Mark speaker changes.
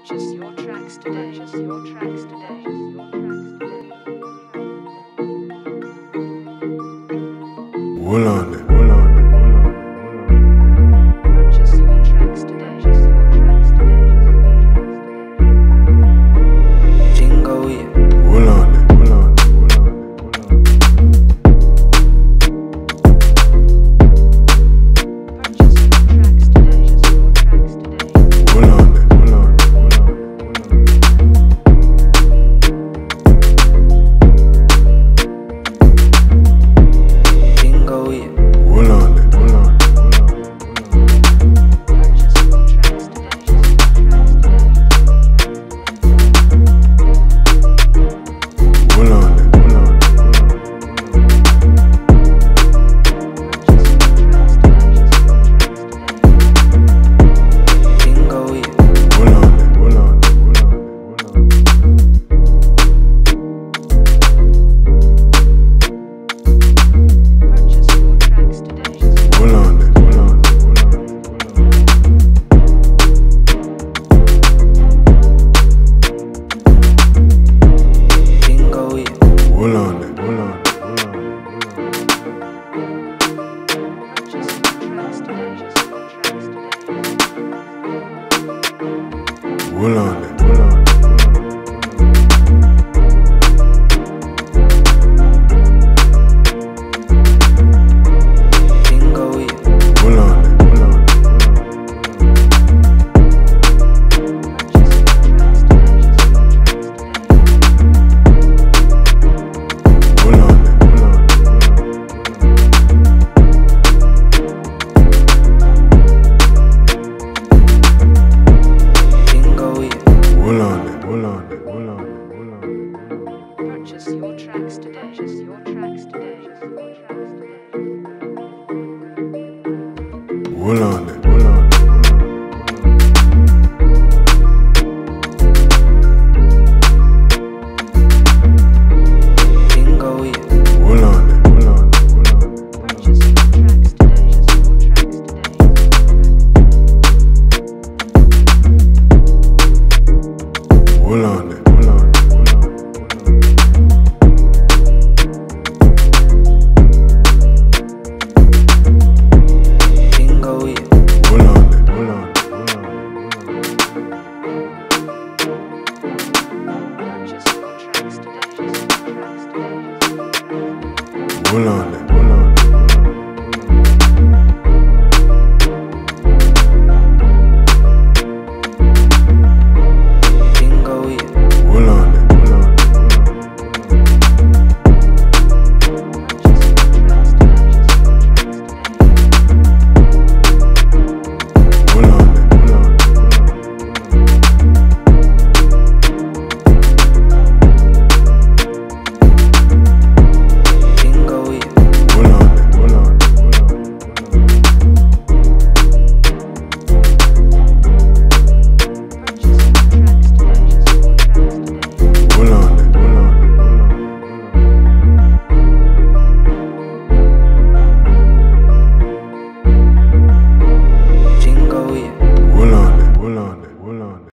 Speaker 1: Purchase your tracks today. Purchase your tracks today.
Speaker 2: Well on it. Roll on on it. Hold on, hold on. Hold on now.